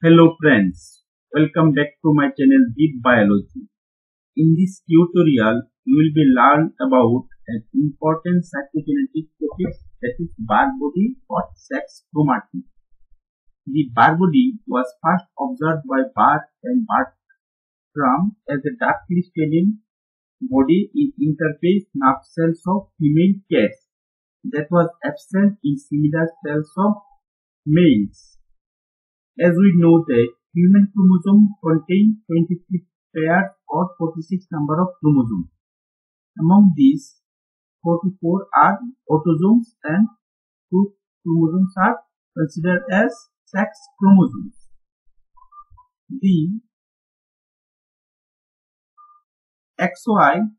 Hello friends, welcome back to my channel Deep Biology. In this tutorial, you will be learn about an important cytogenetic process that is Barr body or sex chromatin. The Barr body was first observed by Barr and Bertram as a dark crystalline body in interphase nerve cells of female cats that was absent in similar cells of males. As we know that human chromosome contain 23 pairs or 46 number of chromosomes. Among these, 44 are autosomes and 2 chromosomes are considered as sex chromosomes. The XY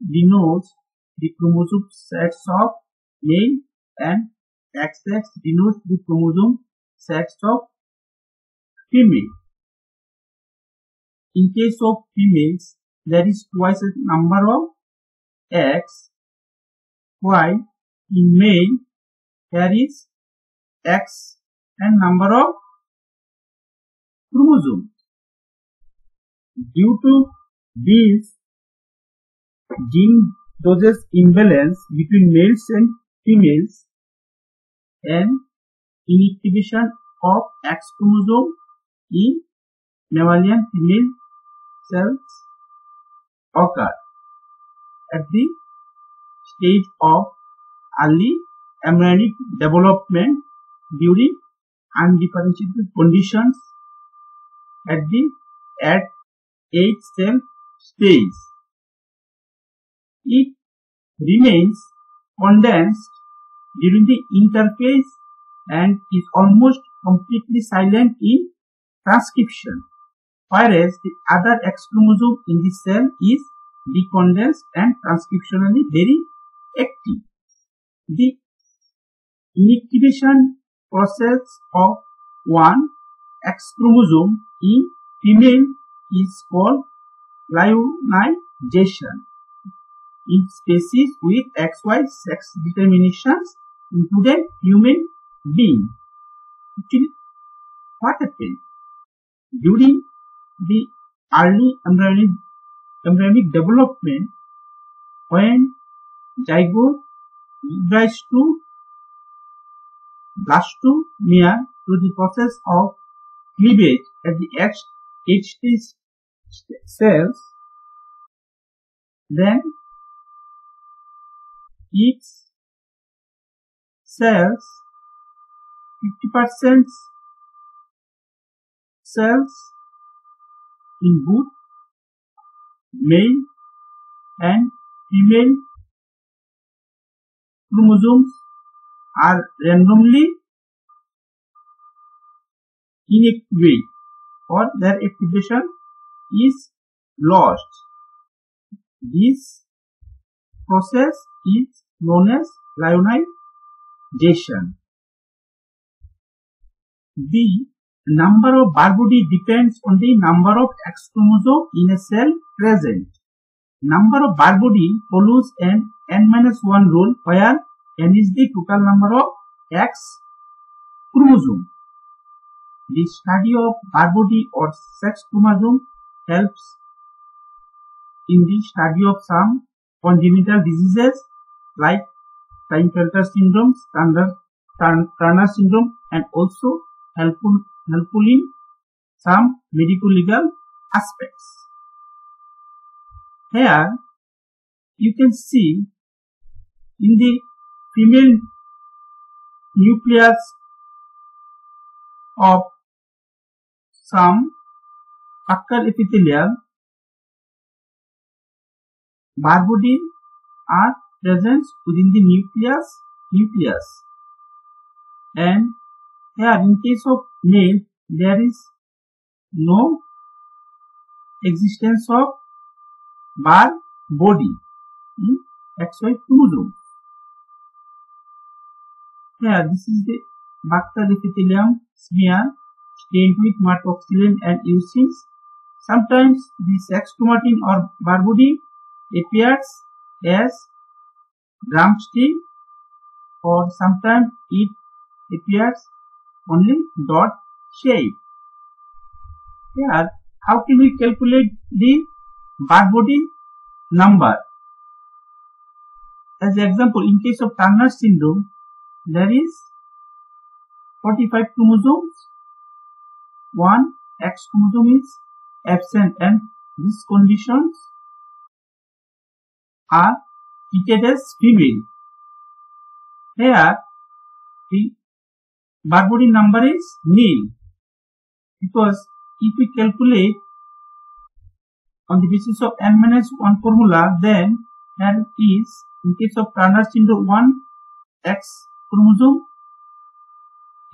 denotes the chromosome sets of male and XX denotes the chromosome sets of female. In case of females, there is twice the number of X, while in male, there is X and number of chromosomes. Due to this gene doses imbalance between males and females and inactivation of X chromosome in mammalian female cells occur at the stage of early embryonic development during undifferentiated conditions at the at eight cell stage. It remains condensed during the interphase and is almost completely silent in transcription, whereas the other X chromosome in the cell is decondensed and transcriptionally very active. The inactivation process of one X chromosome in female is called lyonization. In species with XY sex determinations, including human being. What happened? During the early embryonic, embryonic development, when zygote gives to blastomere through the process of cleavage at the HT cells, then its cells 50% cells in both male and female chromosomes are randomly inactivate or their activation is lost. This process is known as lyonization. The number of Barr depends on the number of X chromosome in a cell present. Number of Barr follows an n-1 rule where n is the total number of X chromosome. The study of Barr or sex chromosome helps in the study of some congenital diseases like Klinefelter syndrome, Turner syndrome and also helpful, in some medical legal aspects. Here you can see in the female nucleus of some buccal epithelial Barr bodies are present within the nucleus nucleus and here in case of male there is no existence of Barr body in XY chromosome. Here this is the buccal epithelium smear stained with hematoxylin and eosins. Sometimes this sex chromatin or Barr body appears as drumstick or sometimes it appears only dot shape. Here, how can we calculate the Barr-Body number? As example, in case of Turner syndrome, there is 45 chromosomes, one X chromosome is absent and these conditions are treated as female. Here, the Barr-Body number is nil because if we calculate on the basis of n minus 1 formula then here is in case of Turner syndrome 1 X chromosome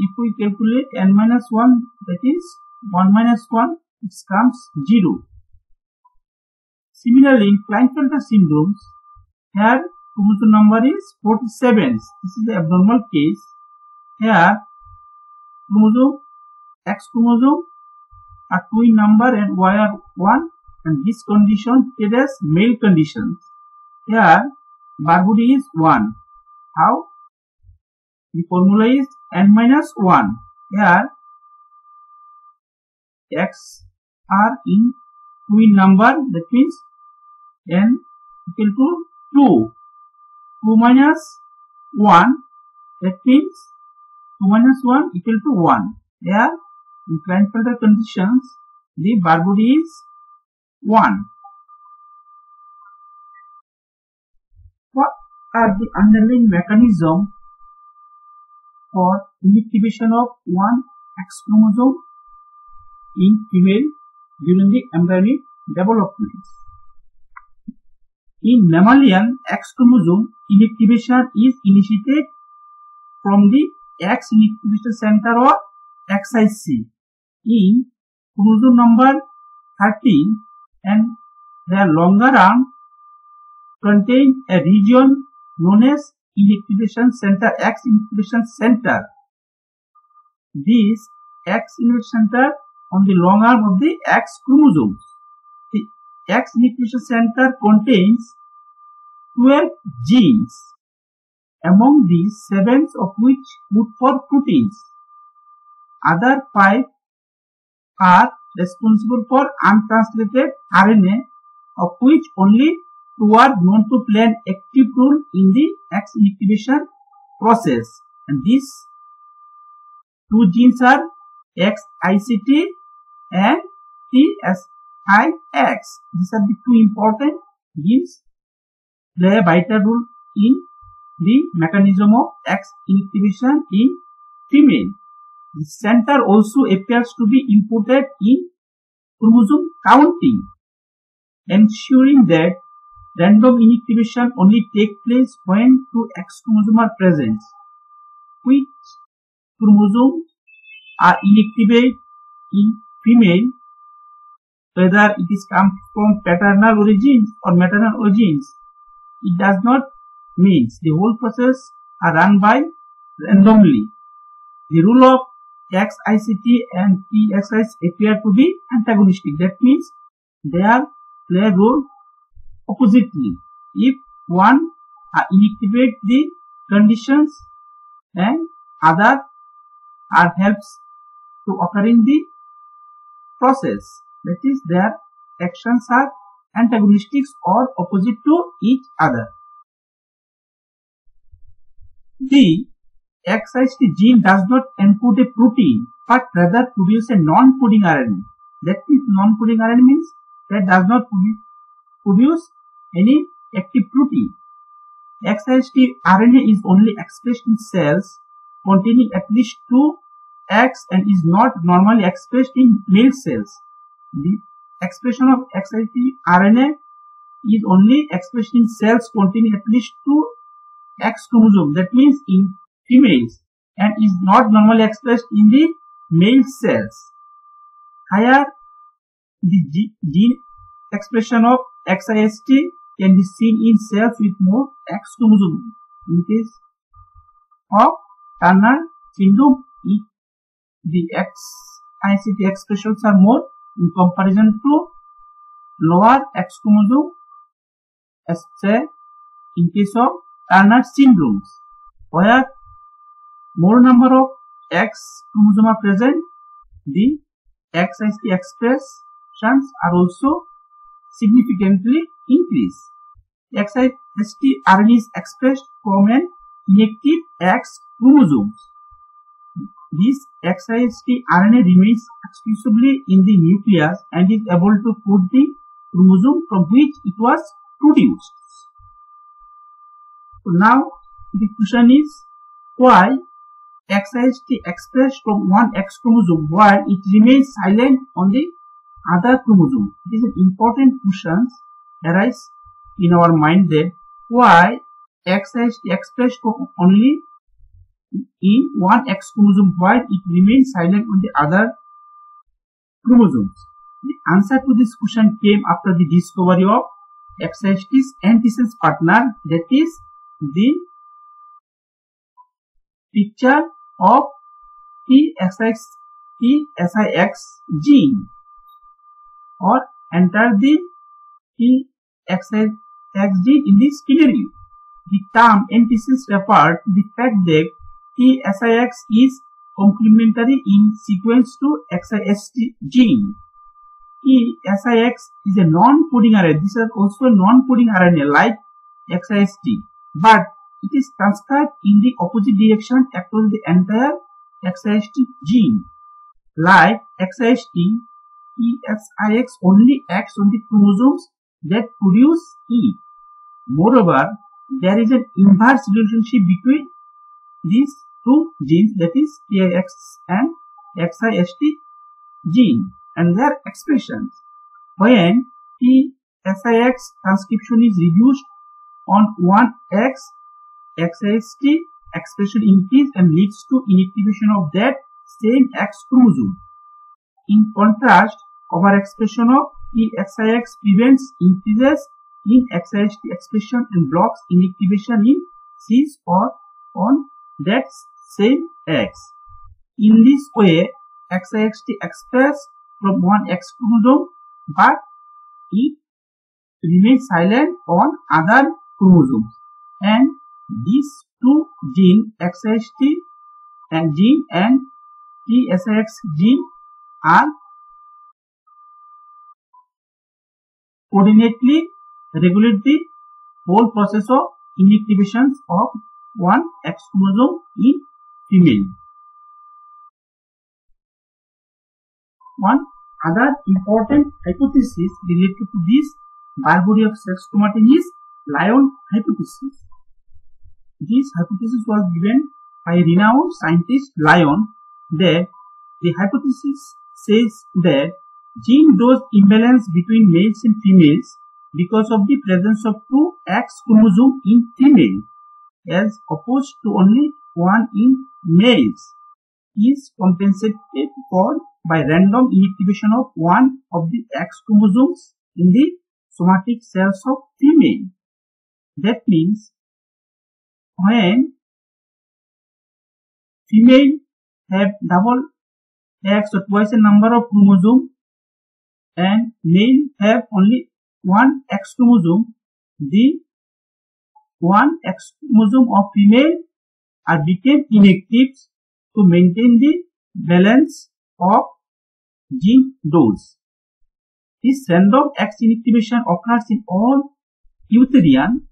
if we calculate n minus 1 that is 1 minus 1 it comes 0 Similarly, in Klinefelter syndrome, here chromosome number is 47. This is the abnormal case. Here, chromosome, X chromosome are 2 in number and Y are 1 and this condition is as male conditions. Here, Barr-Body is 1. How? The formula is n minus 1. Here, X are in 2 in number that means n equal to 2. 2 minus 1 that means 2 minus 1 equal to 1. Here in Klinefelter conditions the Barr-Body is 1. What are the underlying mechanism for inactivation of one X chromosome in female during the embryonic development? In mammalian, X chromosome inactivation is initiated from the X inactivation center or XIC in chromosome number 13 and their longer arm contain a region known as inactivation center X inactivation center. This X inactivation center on the long arm of the X chromosomes. The X inactivation center contains 12 genes, among these 7 of which code for proteins. Other 5 are responsible for untranslated RNA, of which only 2 are known to play an active role in the X inactivation process. And these two genes are XIST and TS IX. These are the two important genes play a vital role in the mechanism of X inactivation in female. The center also appears to be important in chromosome counting, ensuring that random inactivation only take place when two X chromosomes are present. Which chromosomes are inactivated in female whether it is come from paternal origins or maternal origins. It does not mean the whole process are run by randomly. The rule of XIST and PXIs appear to be antagonistic. That means they are play role oppositely. If one uh, inactivate the conditions and other are helps to occur in the process that is their actions are antagonistic or opposite to each other. The XIST gene does not encode a protein but rather produce a non-coding RNA. That means non-coding RNA means that does not produce any active protein. XIST RNA is only expressed in cells containing at least two X and is not normally expressed in male cells. The expression of XIST RNA is only expressed in cells containing at least two X chromosome. That means in females and is not normally expressed in the male cells. Higher the gene expression of XIST can be seen in cells with more X chromosome. In case of Turner syndrome, the XIST expressions are more in comparison to lower X chromosome as say in case of Turner syndromes where more number of X chromosome are present the XIST expressions are also significantly increased. XIST RNA is expressed from an inactive X chromosomes. This XIST RNA remains exclusively in the nucleus and is able to code the chromosome from which it was produced. Now the question is why XIST expressed from one X chromosome while it remains silent on the other chromosome. It is an important question arise in our mind that why XIST expressed from only in one X chromosome while it remains silent on the other chromosomes. The answer to this question came after the discovery of XIST's antisense partner that is the picture of TSX, TSIX gene or enter the TSIX gene in the scenario. The term antisense refers the fact that TSIX is complementary in sequence to XIST gene. TSIX is a non-coding RNA. This is also non-coding RNA like XIST, but it is transcribed in the opposite direction across the entire XIST gene. Like XIST, TSIX only acts on the chromosomes that produce E. Moreover, there is an inverse relationship between these two genes that is TSIX and XIST gene and their expressions. When TSIX transcription is reduced on one X XIST expression increase and leads to inactivation of that same X chromosome. In contrast, overexpression of TSIX prevents increases in XIST expression and blocks inactivation in Cis or on that same X. In this way, XIST express from one X chromosome but it remains silent on other chromosomes and these two gene XIST and gene and TSIX gene are coordinately regulate the whole process of inactivations of one X chromosome in female. One other important hypothesis related to this Barr body of sex chromatin is Lyon hypothesis. This hypothesis was given by renowned scientist Lyon that the hypothesis says that gene dose imbalance between males and females because of the presence of two X chromosome in female as opposed to only one in males is compensated for by random inactivation of one of the X chromosomes in the somatic cells of female. That means when female have double X or twice the number of chromosome and male have only one X chromosome, the one X chromosome of female are became inactive to maintain the balance of gene dose. This random X inactivation occurs in all eutherian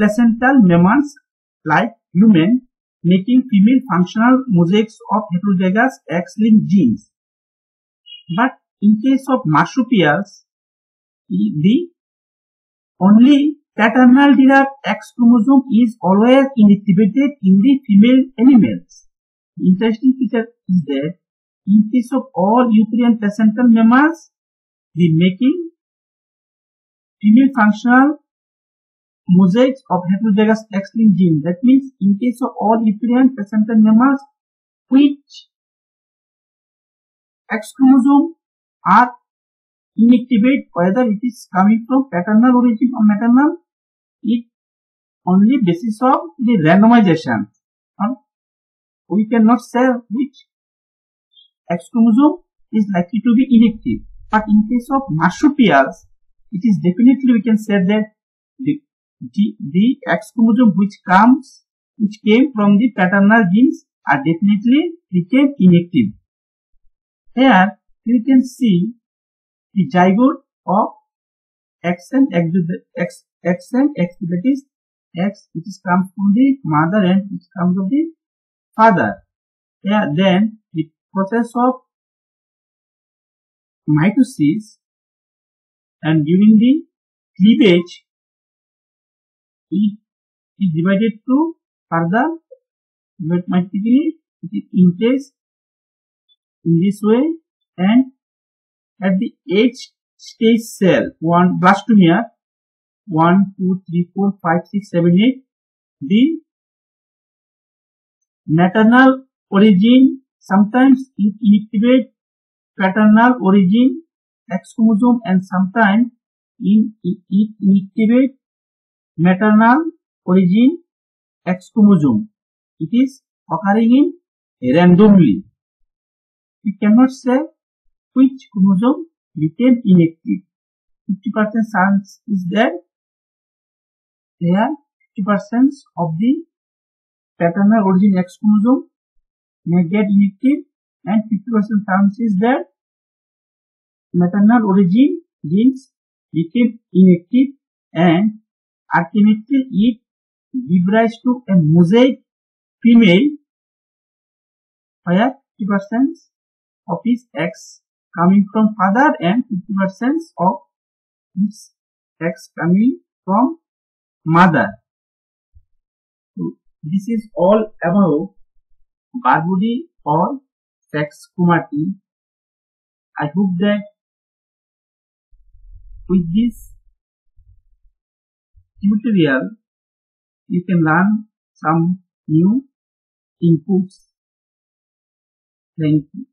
placental mammals like human, making female functional mosaics of heterozygous X-linked genes. But in case of marsupials, the only paternal derived X chromosome is always inactivated in the female animals. The interesting feature is that in case of all eutherian placental mammals, the making female functional mosaics of heterozygous X-linked gene. That means in case of all eutherian placental mammals, which X chromosome are inactivate whether it is coming from paternal origin or maternal, it only basis of the randomization. And we cannot say which X chromosome is likely to be inactive. But in case of marsupials, it is definitely we can say that the the, the X chromosome which comes, which came from the paternal genes are definitely became inactive. Here, we can see the zygote of X and X, X, and X that is X which comes from the mother and which comes from the father. Here then the process of mitosis and during the cleavage it is divided to further mathematically it is increased in this way and at the H stage cell. One blastomere 1 2 3 4 5 6 7 8 the maternal origin sometimes it inactivate paternal origin X chromosome and sometimes in it inactivate maternal origin X chromosome. It is occurring in randomly. We cannot say which chromosome became inactive. 50% chance is there. There 50% of the paternal origin X chromosome may get inactive and 50% chance is that maternal origin genes became inactive and ultimately it give rise to a mosaic female where 50% of his X coming from father and 50% of his X coming from mother. So this is all about Barbudy or sex chromati. I hope that with this tutorial you can learn some new inputs. Thank you.